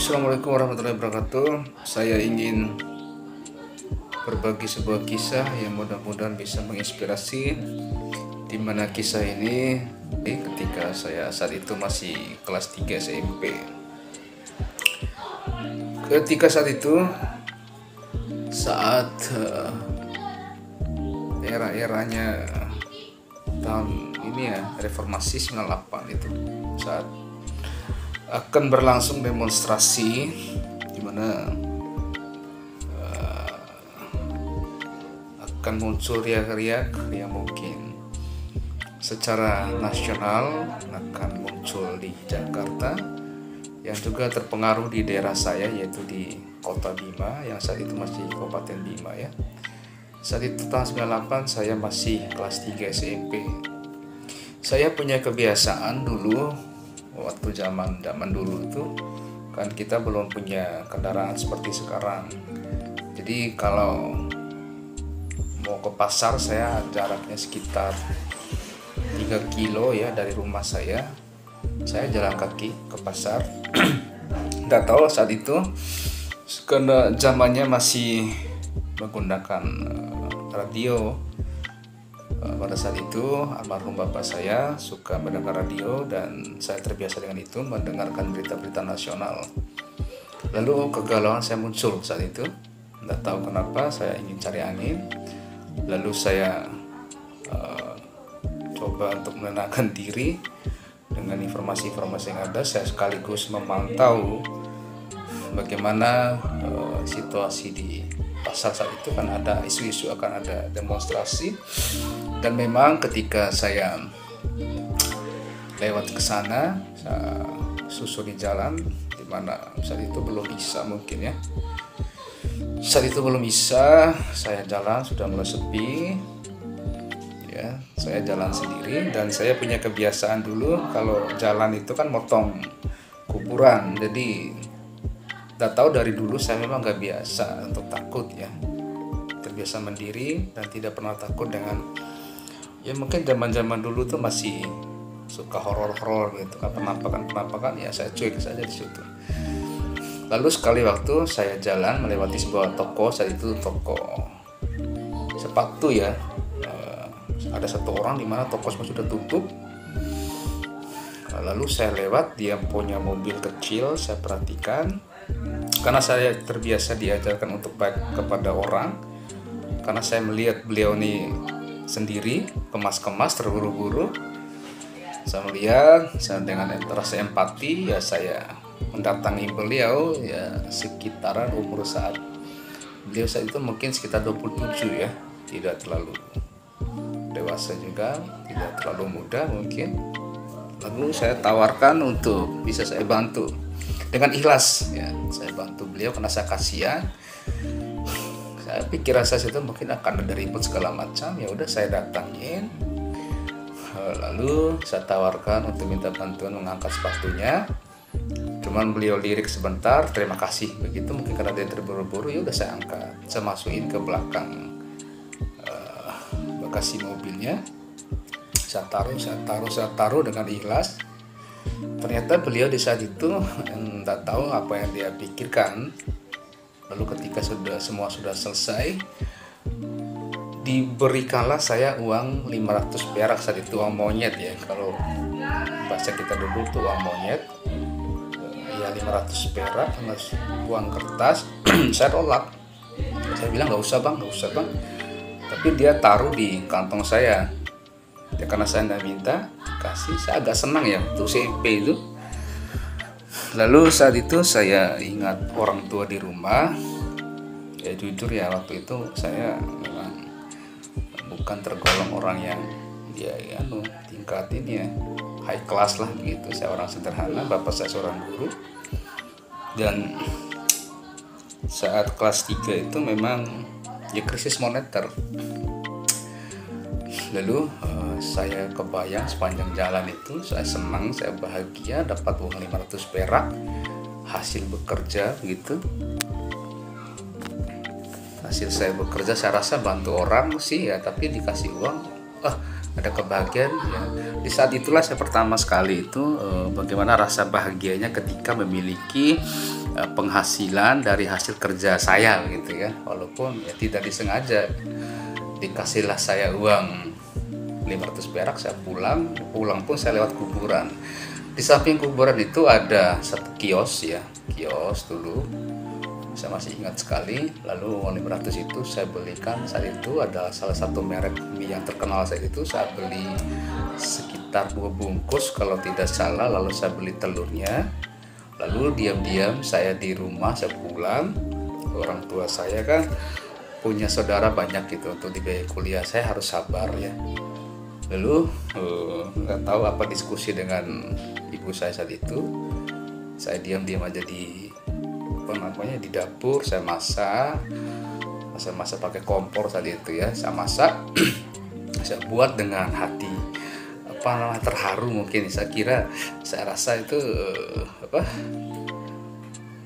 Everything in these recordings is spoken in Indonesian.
Assalamualaikum warahmatullahi wabarakatuh. Saya ingin berbagi sebuah kisah yang mudah-mudahan bisa menginspirasi di mana kisah ini ketika saya saat itu masih kelas 3 SMP. Ketika saat itu saat uh, era-eranya tahun ini ya reformasi 98 itu saat akan berlangsung demonstrasi di mana uh, akan muncul riak-riak yang mungkin secara nasional akan muncul di Jakarta yang juga terpengaruh di daerah saya yaitu di Kota Bima yang saat itu masih Kabupaten Bima ya. Saat itu tahun 98 saya masih kelas 3 SMP. Saya punya kebiasaan dulu waktu zaman zaman dulu itu kan kita belum punya kendaraan seperti sekarang. Jadi kalau mau ke pasar saya jaraknya sekitar 3 kilo ya dari rumah saya. Saya jalan kaki ke pasar. Tidak tahu saat itu karena zamannya masih menggunakan uh, radio pada saat itu almarhum bapak saya suka mendengar radio dan saya terbiasa dengan itu mendengarkan berita-berita nasional. Lalu kegalauan saya muncul saat itu. Tidak tahu kenapa saya ingin cari angin. Lalu saya uh, coba untuk menenangkan diri dengan informasi-informasi yang ada. Saya sekaligus memantau bagaimana uh, situasi di pasar saat itu kan ada isu-isu akan ada demonstrasi. Dan memang ketika saya lewat ke sana saya susul di jalan di mana saat itu belum bisa mungkin ya. Saat itu belum bisa saya jalan sudah mulai sepi. Ya saya jalan sendiri dan saya punya kebiasaan dulu kalau jalan itu kan motong kuburan. Jadi Gak tahu dari dulu saya memang gak biasa untuk takut ya. Terbiasa mandiri dan tidak pernah takut dengan ya mungkin zaman zaman dulu tuh masih suka horor-horor gitu kan penampakan penampakan ya saya cuek saja di situ. Lalu sekali waktu saya jalan melewati sebuah toko saat itu toko sepatu ya. Eh, ada satu orang di mana toko semua sudah tutup. Lalu saya lewat dia punya mobil kecil saya perhatikan karena saya terbiasa diajarkan untuk baik kepada orang karena saya melihat beliau ini sendiri kemas-kemas terburu-buru. Saya melihat saya dengan rasa empati ya saya mendatangi beliau ya sekitaran umur saat beliau saat itu mungkin sekitar 27 ya. Tidak terlalu dewasa juga tidak terlalu muda mungkin. Lalu saya tawarkan untuk bisa saya bantu dengan ikhlas ya. Saya bantu beliau karena saya kasihan. Saya pikir rasa itu mungkin akan ada ribut segala macam. Ya udah saya datangin. Lalu saya tawarkan untuk minta bantuan mengangkat sepatunya. Cuman beliau lirik sebentar terima kasih. Begitu mungkin karena dia terburu-buru ya udah saya angkat. Saya masukin ke belakang uh, bagasi mobilnya. Saya taruh saya taruh saya taruh dengan ikhlas ternyata beliau di saat itu tidak tahu apa yang dia pikirkan. Lalu ketika sudah semua sudah selesai diberikanlah saya uang 500 perak saat itu uang monyet ya. Kalau bahasa kita dulu tuh uang monyet. Ya 500 perak uang kertas. Saya tolak. Saya bilang nggak usah bang nggak usah bang. Tapi dia taruh di kantong saya ya karena saya tidak minta kasih. Saya agak senang ya untuk CP itu. Lalu saat itu saya ingat orang tua di rumah. Ya jujur ya waktu itu saya memang bukan tergolong orang yang dia ya anu tingkatin ya. High class lah begitu saya orang sederhana bapak saya seorang guru. Dan saat kelas 3 itu memang ya krisis moneter lalu uh, saya kebayang sepanjang jalan itu saya senang saya bahagia dapat uang 500 perak hasil bekerja gitu. Hasil saya bekerja saya rasa bantu orang sih ya tapi dikasih uang ah ada kebahagiaan ya. Di saat itulah saya pertama sekali itu uh, bagaimana rasa bahagianya ketika memiliki uh, penghasilan dari hasil kerja saya gitu ya. Walaupun ya tidak disengaja dikasihlah saya uang 500 perak saya pulang. Pulang pun saya lewat kuburan. Di samping kuburan itu ada satu kios ya kios dulu. Saya masih ingat sekali. Lalu uang 500 itu saya belikan. Saat itu adalah salah satu merek mie yang terkenal saat itu. Saya beli sekitar dua bungkus kalau tidak salah. Lalu saya beli telurnya. Lalu diam-diam saya di rumah saya pulang. Orang tua saya kan punya saudara banyak gitu. Untuk dibiayai kuliah saya harus sabar ya lalu eh, nggak uh, tahu apa diskusi dengan ibu saya saat itu. Saya diam-diam aja di apa namanya di dapur saya masak. Saya masak pakai kompor tadi itu ya. Saya masak saya buat dengan hati apa namanya terharu mungkin. Saya kira saya rasa itu apa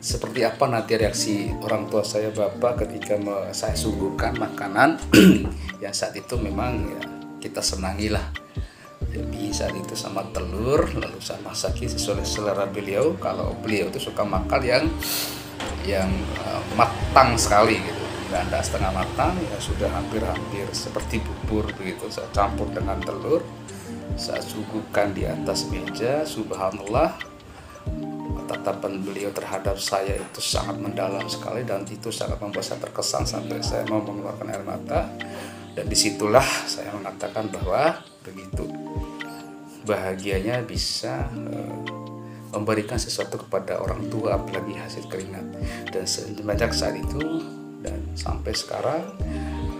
seperti apa nanti reaksi orang tua saya bapak ketika saya suguhkan makanan yang saat itu memang ya kita senangi lah. Jadi saat itu sama telur lalu saya masaki sesuai selera beliau. Kalau beliau itu suka makan yang yang uh, matang sekali gitu. Ada setengah matang ya sudah hampir-hampir seperti bubur begitu. Saya campur dengan telur saya suguhkan di atas meja subhanallah. Tatapan beliau terhadap saya itu sangat mendalam sekali dan itu sangat membuat saya terkesan sampai saya mau mengeluarkan air mata dan di situlah saya mengatakan bahwa begitu bahagianya bisa uh, memberikan sesuatu kepada orang tua apalagi hasil keringat. Dan semenjak saat itu dan sampai sekarang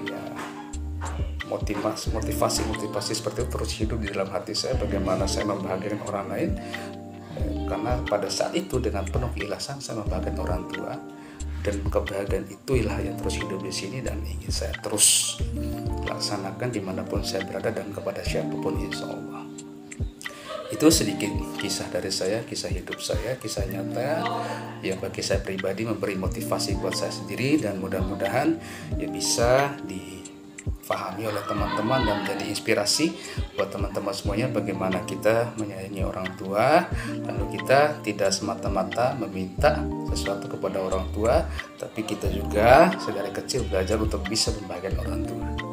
ya motivasi motivasi motivasi seperti itu terus hidup di dalam hati saya bagaimana saya membahagiakan orang lain. Karena pada saat itu dengan penuh keikhlasan saya membahagiakan orang tua dan kebahagiaan itulah yang terus hidup di sini dan ingin saya terus laksanakan di mana pun saya berada dan kepada siapa pun insya Allah. Itu sedikit kisah dari saya, kisah hidup saya, kisah nyata. Yang bagi saya pribadi memberi motivasi buat saya sendiri dan mudah-mudahan ya bisa difahami oleh teman-teman dan menjadi inspirasi buat teman-teman semuanya bagaimana kita menyayangi orang tua. Lalu kita tidak semata-mata meminta sesuatu kepada orang tua tapi kita juga sedari kecil belajar untuk bisa membahagiakan orang tua.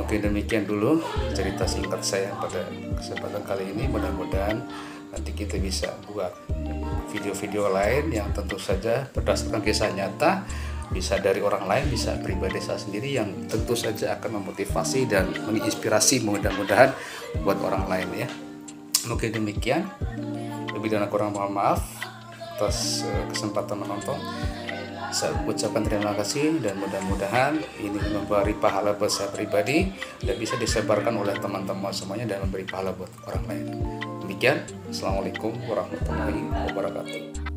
Oke demikian dulu cerita singkat saya pada kesempatan kali ini. Mudah-mudahan nanti kita bisa buat video-video lain yang tentu saja berdasarkan kisah nyata. Bisa dari orang lain bisa pribadi saya sendiri yang tentu saja akan memotivasi dan menginspirasi mudah-mudahan buat orang lain ya. Oke demikian. Lebih dan kurang mohon maaf atas eh, kesempatan menonton saya ucapkan terima kasih dan mudah-mudahan ini memberi pahala buat saya pribadi dan bisa disebarkan oleh teman-teman semuanya dan memberi pahala buat orang lain. Demikian, Assalamualaikum warahmatullahi wabarakatuh.